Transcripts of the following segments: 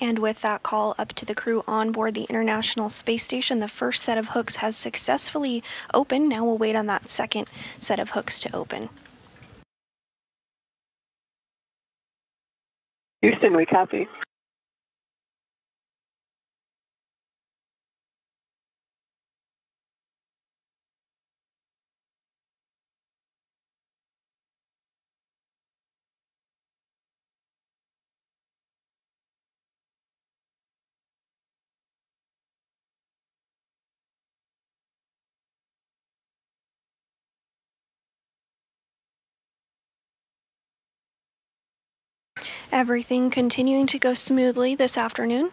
And with that call up to the crew on board the International Space Station, the first set of hooks has successfully opened. Now we'll wait on that second set of hooks to open. Houston, we copy. Everything continuing to go smoothly this afternoon.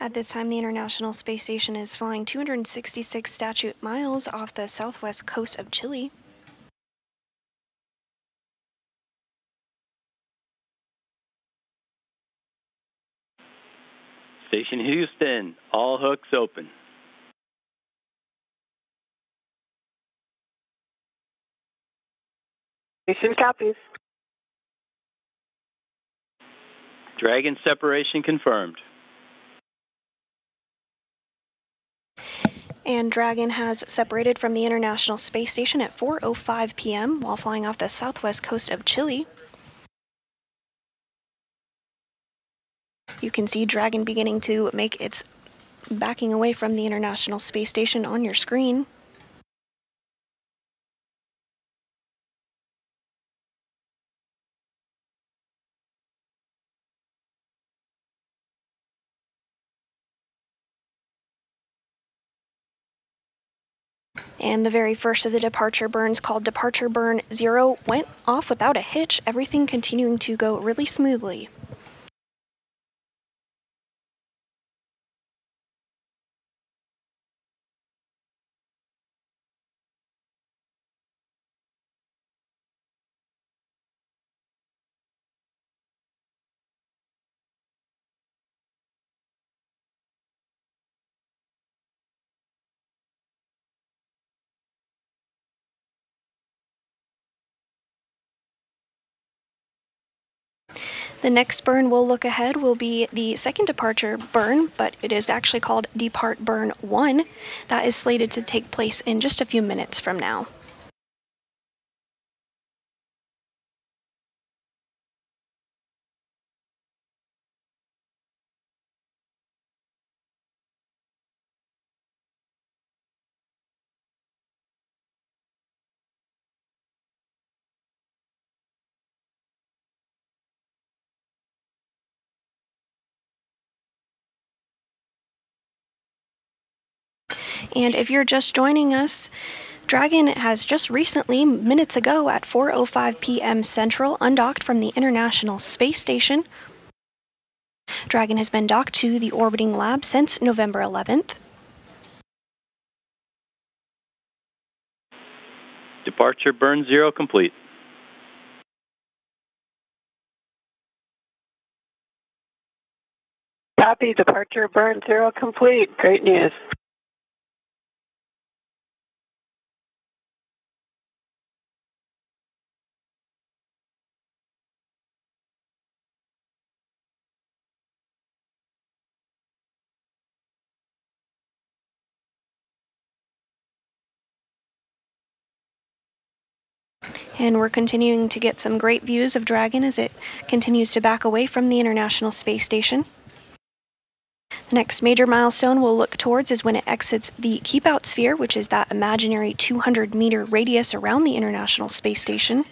At this time, the International Space Station is flying 266 statute miles off the southwest coast of Chile. Station Houston, all hooks open. Station copies. Dragon separation confirmed. And Dragon has separated from the International Space Station at 4.05 p.m. while flying off the southwest coast of Chile. You can see Dragon beginning to make its backing away from the International Space Station on your screen. And the very first of the departure burns, called Departure Burn Zero, went off without a hitch, everything continuing to go really smoothly. The next burn we'll look ahead will be the second departure burn, but it is actually called Depart Burn 1. That is slated to take place in just a few minutes from now. And if you're just joining us, Dragon has just recently, minutes ago at 4:05 p.m. Central, undocked from the International Space Station. Dragon has been docked to the orbiting lab since November 11th. Departure burn zero complete. Copy. Departure burn zero complete. Great news. And we're continuing to get some great views of Dragon as it continues to back away from the International Space Station. The next major milestone we'll look towards is when it exits the Keep Out Sphere, which is that imaginary 200 meter radius around the International Space Station.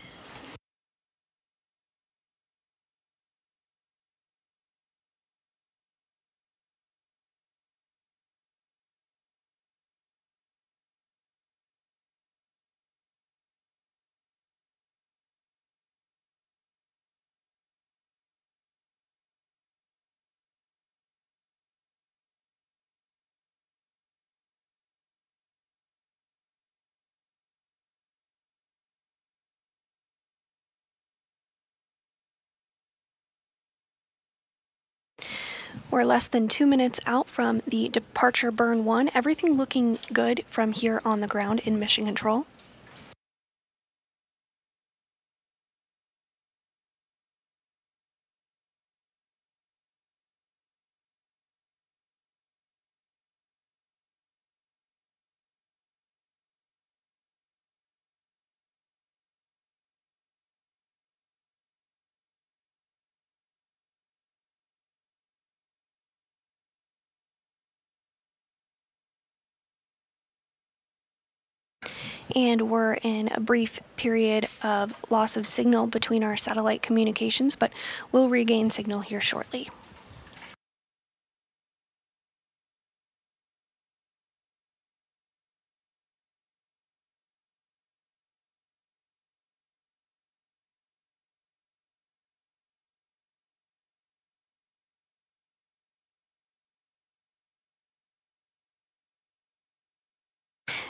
We're less than two minutes out from the departure burn one. Everything looking good from here on the ground in mission control. And we're in a brief period of loss of signal between our satellite communications, but we'll regain signal here shortly.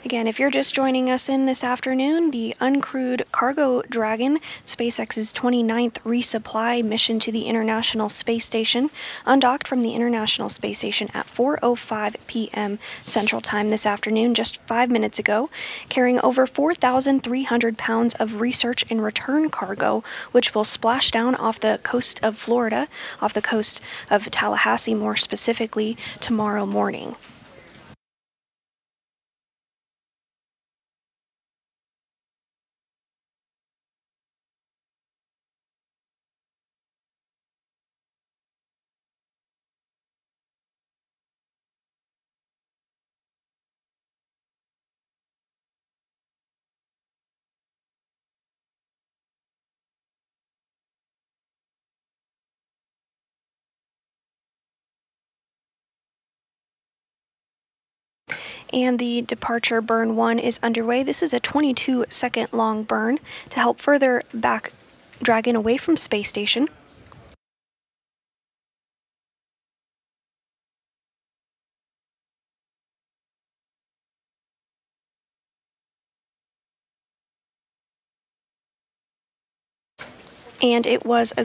Again, if you're just joining us in this afternoon, the uncrewed Cargo Dragon, SpaceX's 29th resupply mission to the International Space Station, undocked from the International Space Station at 4:05 p.m. Central Time this afternoon, just 5 minutes ago, carrying over 4,300 pounds of research and return cargo, which will splash down off the coast of Florida, off the coast of Tallahassee more specifically, tomorrow morning. And the departure burn one is underway. This is a 22 second long burn to help further back Dragon away from space station. And it was a